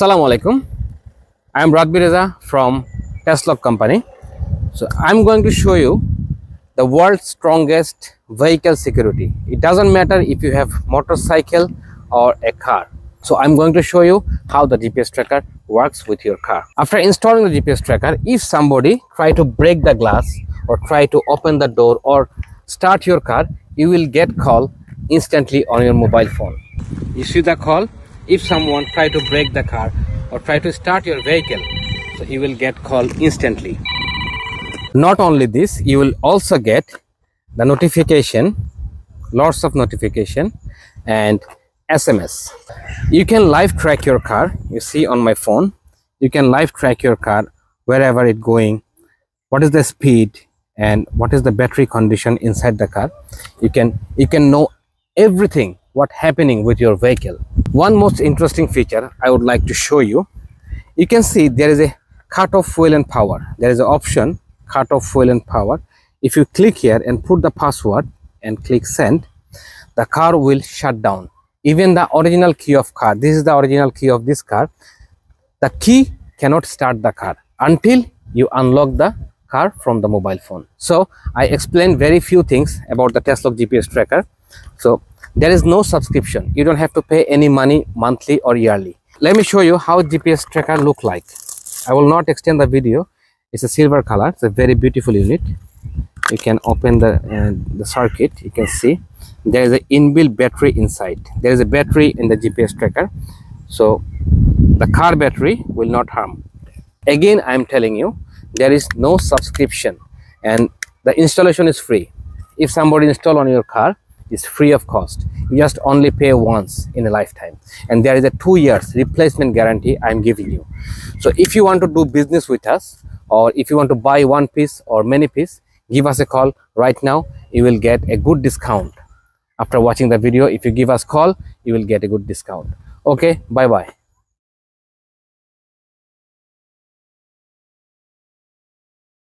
Assalamu alaikum. I am Radbi from Tasslock company. So I'm going to show you the world's strongest vehicle security. It doesn't matter if you have motorcycle or a car. So I'm going to show you how the GPS tracker works with your car. After installing the GPS tracker, if somebody try to break the glass or try to open the door or start your car, you will get call instantly on your mobile phone. You see the call? If someone try to break the car or try to start your vehicle, so you will get call instantly. Not only this, you will also get the notification, lots of notification and SMS. You can live track your car. You see on my phone, you can live track your car wherever it going, what is the speed and what is the battery condition inside the car. You can you can know everything what happening with your vehicle. One most interesting feature I would like to show you. You can see there is a cut off fuel and power. There is an option cut off fuel and power. If you click here and put the password and click send, the car will shut down even the original key of car this is the original key of this car the key cannot start the car until you unlock the car from the mobile phone so i explained very few things about the Tasslock gps tracker so there is no subscription. You don't have to pay any money monthly or yearly. Let me show you how gps tracker look like. I will not extend the video. It's a silver color. It's a very beautiful unit. You can open the uh, the circuit. You can see. There is an inbuilt battery inside. There is a battery in the gps tracker. So the car battery will not harm. Again i am telling you there is no subscription. And the installation is free. If somebody install on your car it's free of cost. You just only pay once in a lifetime. And there is a two years replacement guarantee i'm giving you. So if you want to do business with us or if you want to buy one piece or many piece give us a call right now. You will get a good discount. After watching the video if you give us call you will get a good discount. Okay bye bye